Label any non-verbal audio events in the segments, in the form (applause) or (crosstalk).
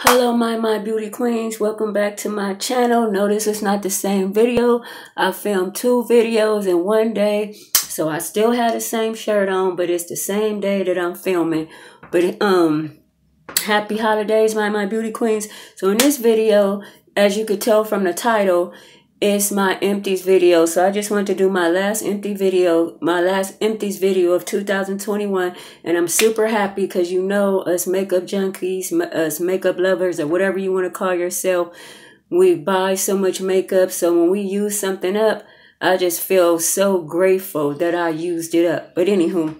Hello my my beauty queens, welcome back to my channel. Notice it's not the same video. I filmed two videos in one day. So I still had the same shirt on, but it's the same day that I'm filming. But um happy holidays my my beauty queens. So in this video, as you could tell from the title, it's my empties video. So I just wanted to do my last empty video, my last empties video of 2021. And I'm super happy because you know us makeup junkies, us makeup lovers, or whatever you want to call yourself, we buy so much makeup. So when we use something up, I just feel so grateful that I used it up. But anywho,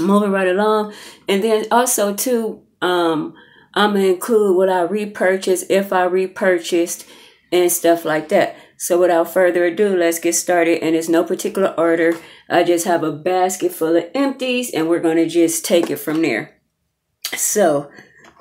moving right along. And then also too, um, I'm gonna include what I repurchased if I repurchased and stuff like that. So without further ado, let's get started. And it's no particular order. I just have a basket full of empties and we're going to just take it from there. So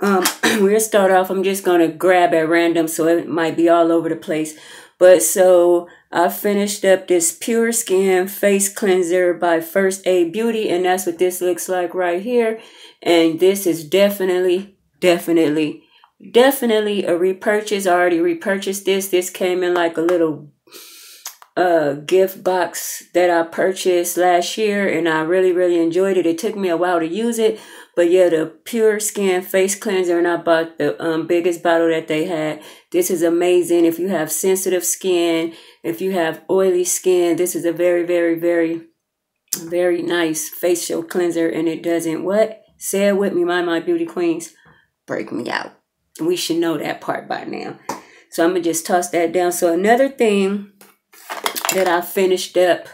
um, (clears throat) we'll start off. I'm just going to grab at random so it might be all over the place. But so I finished up this Pure Skin Face Cleanser by First Aid Beauty. And that's what this looks like right here. And this is definitely, definitely definitely a repurchase. I already repurchased this. This came in like a little uh gift box that I purchased last year and I really really enjoyed it. It took me a while to use it, but yeah, the Pure Skin face cleanser and I bought the um biggest bottle that they had. This is amazing if you have sensitive skin, if you have oily skin, this is a very very very very nice facial cleanser and it doesn't what? Say it with me, my my beauty queens. Break me out. We should know that part by now. So I'm going to just toss that down. So another thing that I finished up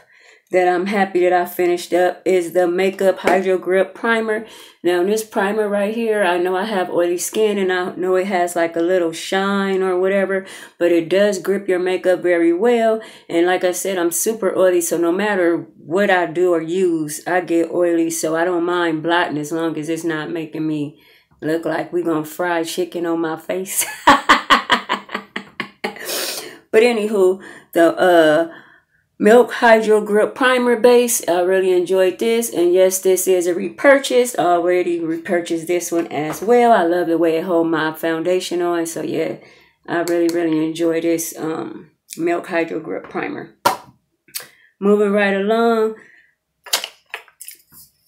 that I'm happy that I finished up is the Makeup Hydro Grip Primer. Now, this primer right here, I know I have oily skin and I know it has like a little shine or whatever, but it does grip your makeup very well. And like I said, I'm super oily, so no matter what I do or use, I get oily, so I don't mind blotting as long as it's not making me Look like we gonna fry chicken on my face. (laughs) but anywho, the uh Milk Hydro Grip Primer Base. I really enjoyed this. And yes, this is a repurchase. I already repurchased this one as well. I love the way it hold my foundation on. So yeah, I really, really enjoy this um, Milk Hydro Grip Primer. Moving right along,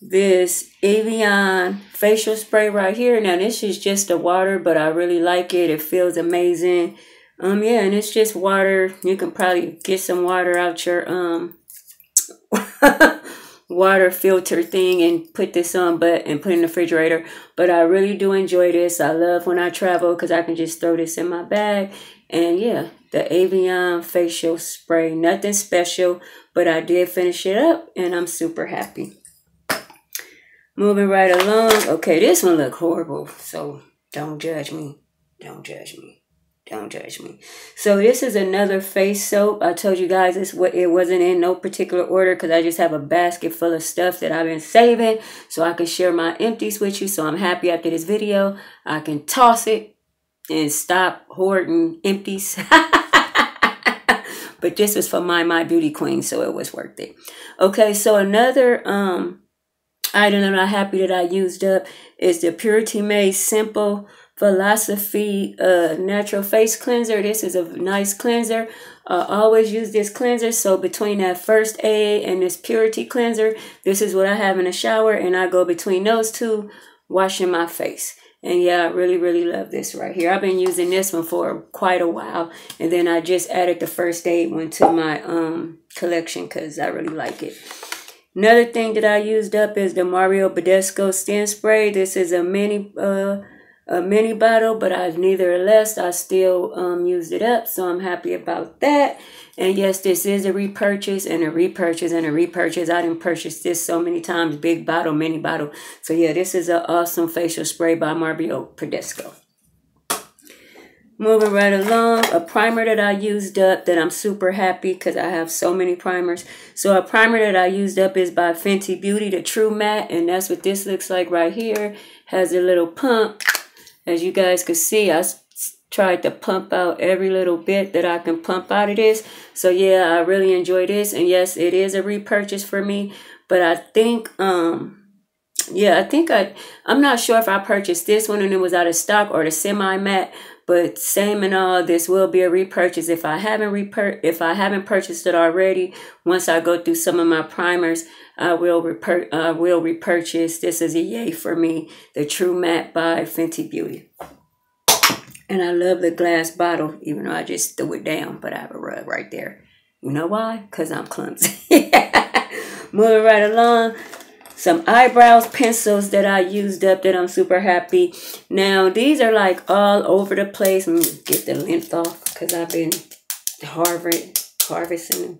this Evian facial spray right here. Now this is just a water, but I really like it. It feels amazing. Um, yeah, and it's just water. You can probably get some water out your um (laughs) water filter thing and put this on, but and put in the refrigerator. But I really do enjoy this. I love when I travel because I can just throw this in my bag. And yeah, the Evian facial spray. Nothing special, but I did finish it up and I'm super happy. Moving right along. Okay, this one look horrible. So don't judge me. Don't judge me. Don't judge me. So this is another face soap. I told you guys this what it wasn't in no particular order because I just have a basket full of stuff that I've been saving so I can share my empties with you. So I'm happy after this video I can toss it and stop hoarding empties. (laughs) but this was for my my beauty queen, so it was worth it. Okay, so another um item I'm happy that I used up is the Purity Made Simple Philosophy uh, Natural Face Cleanser. This is a nice cleanser. I always use this cleanser. So between that first aid and this Purity Cleanser, this is what I have in the shower. And I go between those two, washing my face. And yeah, I really, really love this right here. I've been using this one for quite a while. And then I just added the first aid one to my um collection because I really like it. Another thing that I used up is the Mario Badescu Skin Spray. This is a mini uh, a mini bottle, but I neither less. I still um, used it up, so I'm happy about that. And yes, this is a repurchase and a repurchase and a repurchase. I didn't purchase this so many times, big bottle, mini bottle. So yeah, this is an awesome facial spray by Mario Badescu. Moving right along, a primer that I used up that I'm super happy because I have so many primers. So a primer that I used up is by Fenty Beauty, the True Matte, and that's what this looks like right here. Has a little pump. As you guys can see, I tried to pump out every little bit that I can pump out of this. So yeah, I really enjoy this. And yes, it is a repurchase for me. But I think um yeah, I think I, I'm not sure if I purchased this one and it was out of stock or the semi matte, but same and all, this will be a repurchase. If I haven't repur if I haven't purchased it already, once I go through some of my primers, I will repur I will repurchase. This is a yay for me, the True Matte by Fenty Beauty. And I love the glass bottle, even though I just threw it down, but I have a rug right there. You know why? Because I'm clumsy. (laughs) Moving right along some eyebrows pencils that I used up that I'm super happy. Now, these are like all over the place. Let me get the length off because I've been harvesting, harvesting.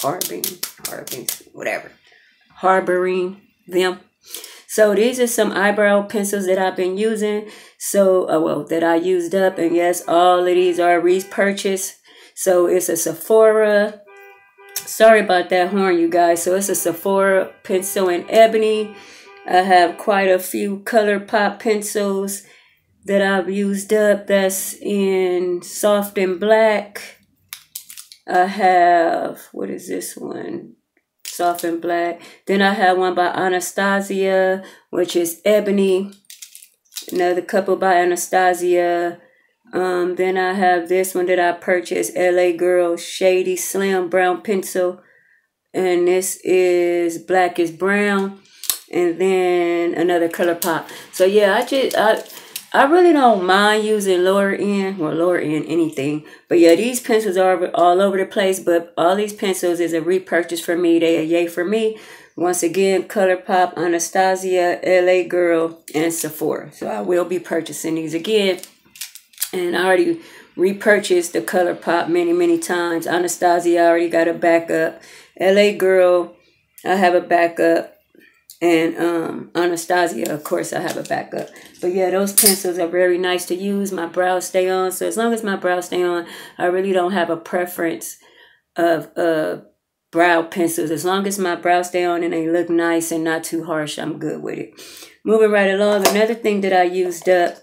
Harboring, harboring, whatever. Harboring them. So these are some eyebrow pencils that I've been using. So, uh, well, that I used up. And yes, all of these are repurchased. So it's a Sephora Sorry about that horn, you guys. So it's a Sephora pencil in ebony. I have quite a few ColourPop pencils that I've used up. That's in soft and black. I have, what is this one? Soft and black. Then I have one by Anastasia, which is ebony. Another couple by Anastasia. Um, then I have this one that I purchased, LA Girl Shady Slim Brown Pencil. And this is Black is Brown. And then another ColourPop. So yeah, I just, I, I really don't mind using lower end, or lower end anything. But yeah, these pencils are all over the place. But all these pencils is a repurchase for me. They are yay for me. Once again, ColourPop, Anastasia, LA Girl, and Sephora. So I will be purchasing these again. And I already repurchased the ColourPop many, many times. Anastasia I already got a backup. LA Girl, I have a backup. And um, Anastasia, of course, I have a backup. But yeah, those pencils are very nice to use. My brows stay on. So as long as my brows stay on, I really don't have a preference of uh, brow pencils. As long as my brows stay on and they look nice and not too harsh, I'm good with it. Moving right along, another thing that I used up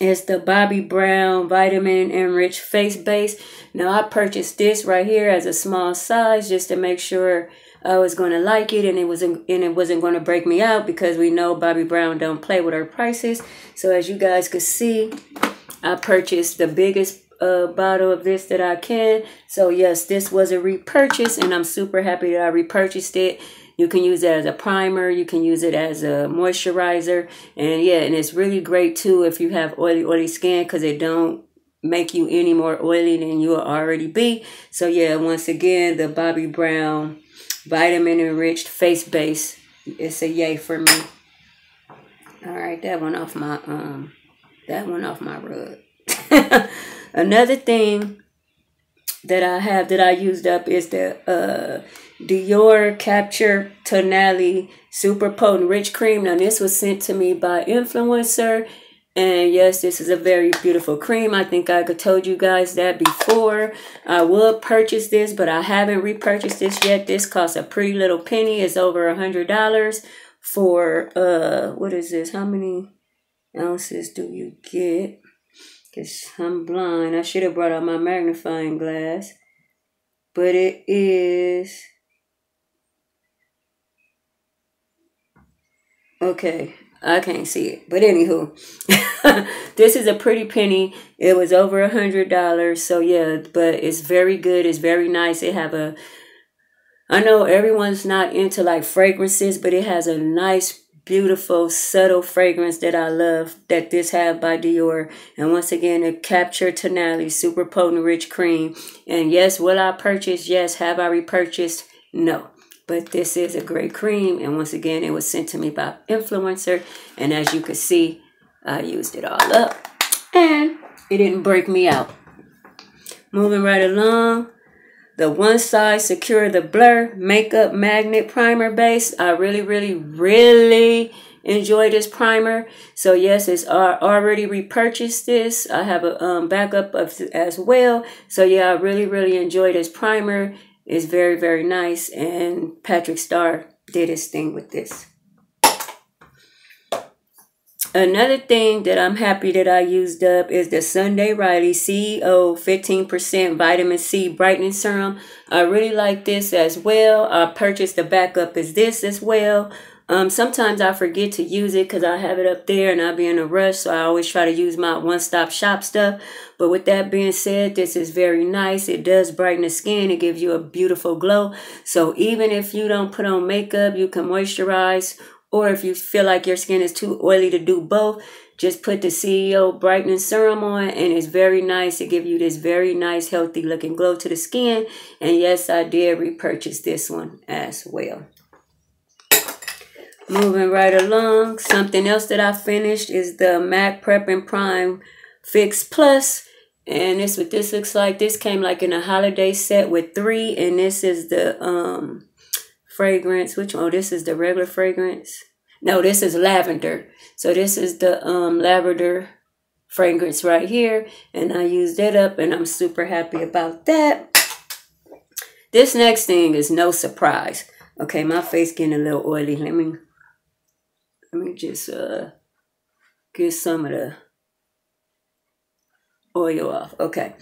it's the Bobbi Brown Vitamin Enriched Face Base. Now, I purchased this right here as a small size just to make sure I was going to like it and it wasn't and it wasn't going to break me out because we know Bobbi Brown don't play with her prices. So as you guys could see, I purchased the biggest uh, bottle of this that I can. So yes, this was a repurchase and I'm super happy that I repurchased it. You can use it as a primer. You can use it as a moisturizer. And yeah, and it's really great too if you have oily, oily skin because it don't make you any more oily than you already be. So yeah, once again, the Bobbi Brown Vitamin Enriched Face Base. It's a yay for me. All right, that one off my um, that one off my rug. (laughs) Another thing that I have that I used up is the uh Dior Capture Totale Super Potent Rich Cream. Now, this was sent to me by Influencer. And yes, this is a very beautiful cream. I think I could told you guys that before. I will purchase this, but I haven't repurchased this yet. This costs a pretty little penny. It's over a $100 for, uh, what is this? How many ounces do you get? Because I'm blind. I should have brought out my magnifying glass. But it is Okay, I can't see it. But anywho, (laughs) this is a pretty penny. It was over a hundred dollars. So yeah, but it's very good. It's very nice. They have a I know everyone's not into like fragrances, but it has a nice, beautiful, subtle fragrance that I love that this have by Dior. And once again, a Capture Totale Super Potent Rich Cream. And yes, will I purchase? Yes. Have I repurchased? No. But this is a great cream. And once again, it was sent to me by Influencer. And as you can see, I used it all up. And it didn't break me out. Moving right along. The One Size Secure the Blur Makeup Magnet Primer Base. I really, really, really enjoy this primer. So yes, it's already repurchased this. I have a um, backup of as well. So yeah, I really, really enjoy this primer is very, very nice. And Patrick Starrr did his thing with this. Another thing that I'm happy that I used up is the Sunday Riley CEO 15% Vitamin C Brightening Serum. I really like this as well. I purchased the backup as this as well. Um, sometimes I forget to use it because I have it up there and I'll be in a rush. So I always try to use my one-stop shop stuff. But with that being said, this is very nice. It does brighten the skin. It gives you a beautiful glow. So even if you don't put on makeup, you can moisturize. Or if you feel like your skin is too oily to do both, just put the CEO Brightening Serum on and it's very nice. It gives you this very nice, healthy looking glow to the skin. And yes, I did repurchase this one as well. Moving right along, something else that I finished is the MAC Prep and Prime Fix Plus. And this what this looks like. This came like in a holiday set with three. And this is the um fragrance. Which one? Oh, this is the regular fragrance. No, this is lavender. So this is the um lavender fragrance right here. And I used it up and I'm super happy about that. This next thing is no surprise. Okay, my face getting a little oily. Let me let me just uh, get some of the oil off. Okay.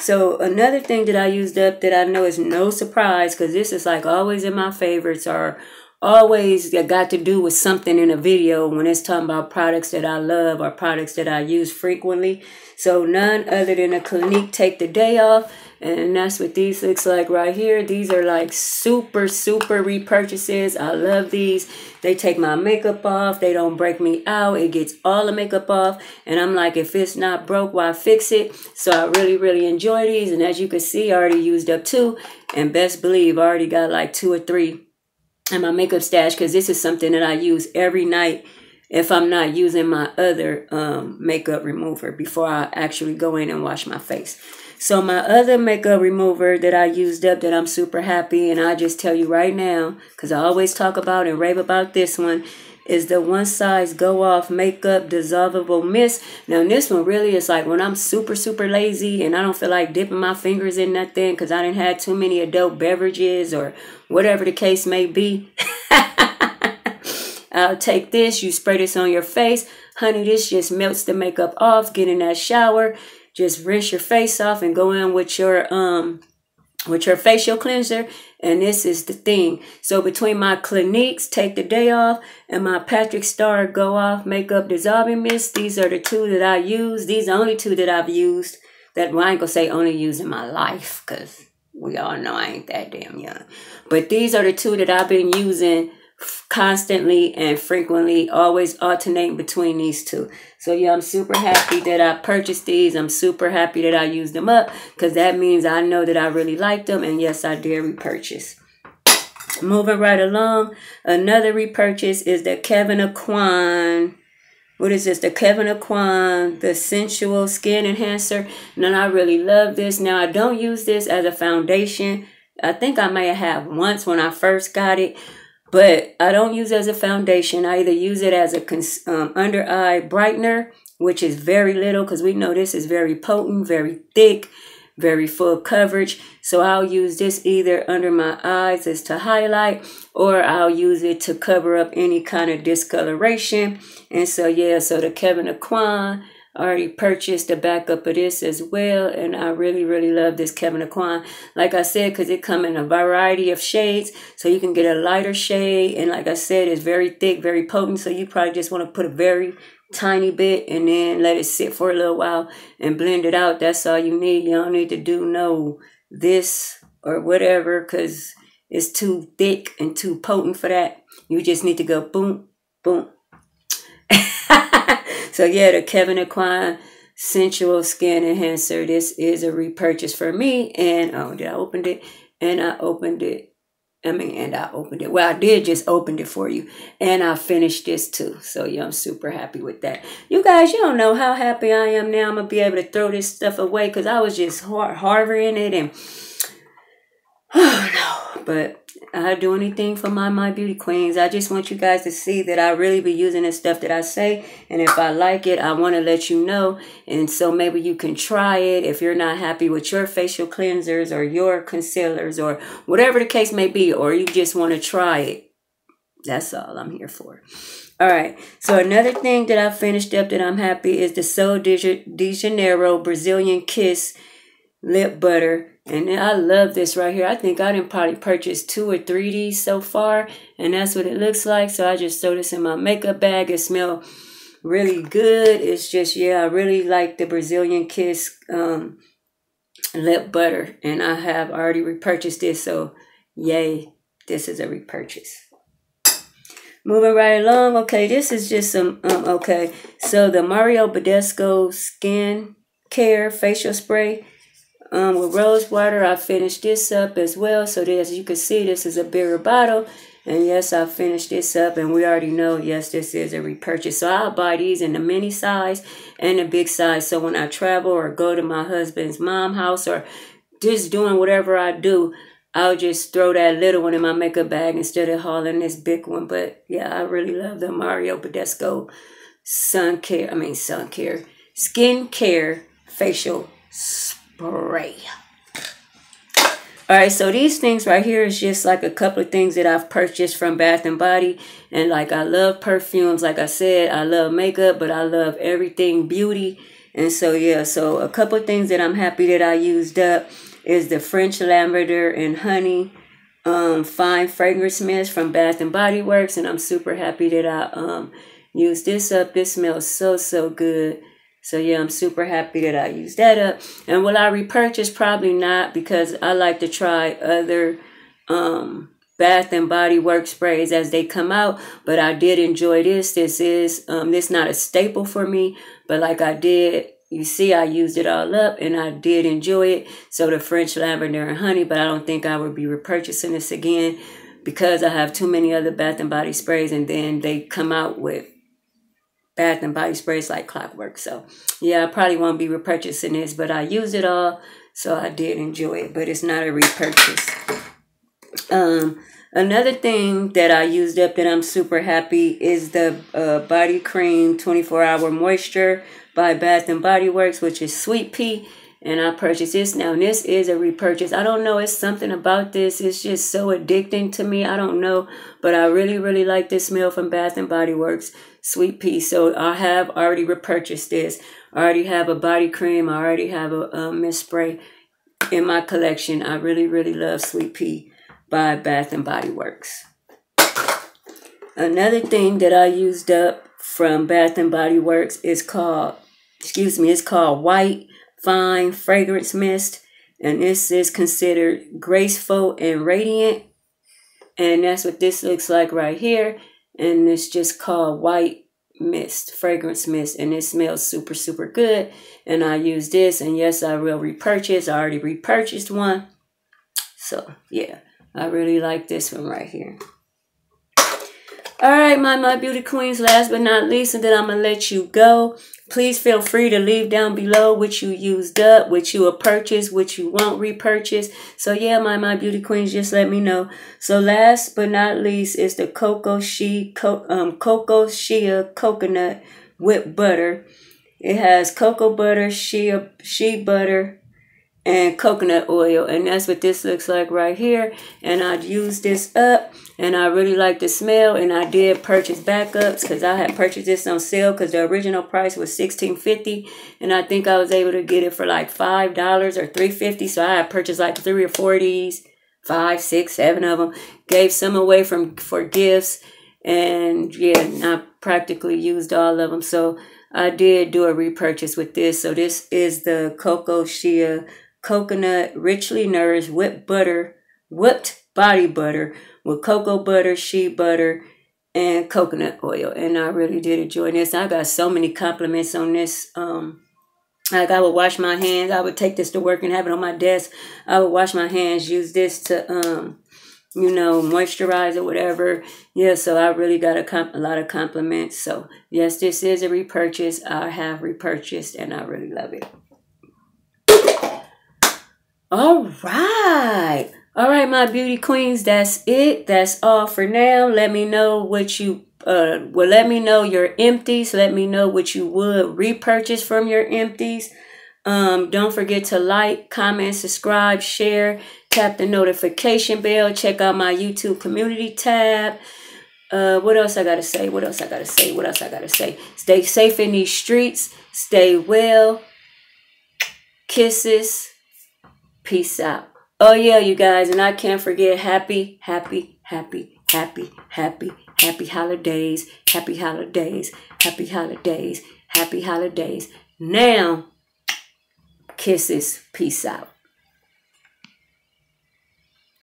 So another thing that I used up that I know is no surprise because this is like always in my favorites are always got to do with something in a video when it's talking about products that I love or products that I use frequently. So none other than a Clinique Take the Day Off. And that's what these looks like right here. These are like super, super repurchases. I love these. They take my makeup off. They don't break me out. It gets all the makeup off. And I'm like, if it's not broke, why fix it? So I really, really enjoy these. And as you can see, I already used up two. And best believe, I already got like two or three in my makeup stash because this is something that I use every night if I'm not using my other um, makeup remover before I actually go in and wash my face. So my other makeup remover that I used up that I'm super happy and I just tell you right now because I always talk about and rave about this one is the one size go off makeup dissolvable mist. Now this one really is like when I'm super super lazy and I don't feel like dipping my fingers in nothing because I didn't have too many adult beverages or whatever the case may be. (laughs) I'll take this, you spray this on your face. Honey, this just melts the makeup off. Get in that shower just rinse your face off and go in with your um with your facial cleanser and this is the thing. So between my cliniques take the day off and my patrick starrr go off makeup dissolving mist these are the two that i use. These are the only two that i've used that well, i ain't gonna say only use in my life because we all know i ain't that damn young. But these are the two that i've been using constantly and frequently, always alternating between these two. So yeah, I'm super happy that I purchased these. I'm super happy that I used them up because that means I know that I really like them. And yes, I did repurchase. Moving right along, another repurchase is the kevyn aucoin What is this? The Kevyn Aucoin, the Sensual Skin Enhancer. And I really love this. Now, I don't use this as a foundation. I think I may have once when I first got it but I don't use it as a foundation. I either use it as a um, under eye brightener, which is very little because we know this is very potent, very thick, very full coverage. So I'll use this either under my eyes as to highlight or I'll use it to cover up any kind of discoloration. And so, yeah, so the Kevyn Aucoin Already purchased the backup of this as well, and I really, really love this Kevyn Aucoin. Like I said, because it come in a variety of shades, so you can get a lighter shade, and like I said, it's very thick, very potent, so you probably just want to put a very tiny bit and then let it sit for a little while and blend it out. That's all you need. You don't need to do no this or whatever, because it's too thick and too potent for that. You just need to go boom, boom, (laughs) so yeah, the Kevyn Aucoin Sensual Skin Enhancer. This is a repurchase for me. And oh, did I opened it? And I opened it. I mean, and I opened it. Well, I did just opened it for you. And I finished this too. So yeah, I'm super happy with that. You guys, you don't know how happy I am now. I'm going to be able to throw this stuff away because I was just har harboring it and (sighs) oh no. But I do anything for my my beauty queens. I just want you guys to see that I really be using the stuff that I say, and if I like it, I want to let you know. And so maybe you can try it if you're not happy with your facial cleansers or your concealers or whatever the case may be, or you just want to try it. That's all I'm here for. All right. So another thing that I finished up that I'm happy is the Sol de Janeiro Brazilian Kiss lip butter. And I love this right here. I think I didn't probably purchase two or three of these so far. And that's what it looks like. So I just throw this in my makeup bag. It smells really good. It's just, yeah, I really like the Brazilian Kiss um, lip butter. And I have already repurchased this. So yay, this is a repurchase. Moving right along. Okay, this is just some, um, okay. So the Mario Badescu Skin Care Facial Spray um, with rose water. I finished this up as well. So as you can see, this is a bigger bottle. And yes, I finished this up. And we already know, yes, this is a repurchase. So I'll buy these in the mini size and the big size. So when I travel or go to my husband's mom house or just doing whatever I do, I'll just throw that little one in my makeup bag instead of hauling this big one. But yeah, I really love the Mario Badescu Sun Care, I mean Sun Care, Skin Care Facial Spray. All right, so these things right here is just like a couple of things that I've purchased from Bath and Body. And like I love perfumes. Like I said, I love makeup, but I love everything beauty. And so, yeah, so a couple of things that I'm happy that I used up is the French Lavender and Honey um, Fine Fragrance Mist from Bath and Body Works. And I'm super happy that I um, used this up. This smells so, so good. So yeah, I'm super happy that I used that up. And will I repurchase? Probably not because I like to try other um, Bath and Body Works sprays as they come out. But I did enjoy this. This is um, this not a staple for me, but like I did you see, I used it all up and I did enjoy it. So the French lavender and honey, but I don't think I would be repurchasing this again because I have too many other Bath and Body sprays and then they come out with Bath and Body sprays like clockwork. So yeah, I probably won't be repurchasing this, but I used it all. So I did enjoy it, but it's not a repurchase. Um, another thing that I used up that I'm super happy is the uh, body cream 24 hour moisture by Bath and Body Works, which is Sweet Pea. And I purchased this. Now, this is a repurchase. I don't know. It's something about this. It's just so addicting to me. I don't know. But I really, really like this smell from Bath and Body Works, Sweet Pea. So I have already repurchased this. I already have a body cream. I already have a, a mist spray in my collection. I really, really love Sweet Pea by Bath and Body Works. Another thing that I used up from Bath and Body Works is called, excuse me, it's called White Fine Fragrance Mist. And this is considered graceful and radiant. And that's what this looks like right here. And it's just called White Mist, Fragrance Mist. And it smells super, super good. And I use this. And yes, I will repurchase. I already repurchased one. So, yeah, I really like this one right here. All right, my, my beauty queens, last but not least, and then I'm going to let you go. Please feel free to leave down below what you used up, what you will purchase, what you won't repurchase. So yeah, my, my beauty queens, just let me know. So last but not least is the Cocoa She, Co um, Cocoa Shea Coconut Whipped Butter. It has cocoa butter, shea, shea butter, and coconut oil. And that's what this looks like right here. And I used this up and I really like the smell. And I did purchase backups because I had purchased this on sale because the original price was sixteen fifty, and I think I was able to get it for like five dollars or three fifty. so I had purchased like three or four of these five six seven of them gave some away from for gifts. And yeah I practically used all of them so I did do a repurchase with this. So this is the Coco Shea coconut, richly nourished whipped butter, whipped body butter with cocoa butter, shea butter, and coconut oil. And I really did enjoy this. I got so many compliments on this. Um, like I would wash my hands. I would take this to work and have it on my desk. I would wash my hands, use this to, um, you know, moisturize or whatever. Yeah, so I really got a, a lot of compliments. So yes, this is a repurchase. I have repurchased and I really love it. All right. All right, my beauty queens, that's it. That's all for now. Let me know what you uh well let me know your empties. Let me know what you would repurchase from your empties. Um, don't forget to like, comment, subscribe, share, tap the notification bell, check out my YouTube community tab. Uh, what else I gotta say? What else I gotta say? What else I gotta say? Stay safe in these streets. Stay well. Kisses. Peace out. Oh yeah, you guys, and I can't forget happy, happy, happy, happy, happy, happy holidays, happy holidays, happy holidays, happy holidays. Now, kisses. Peace out.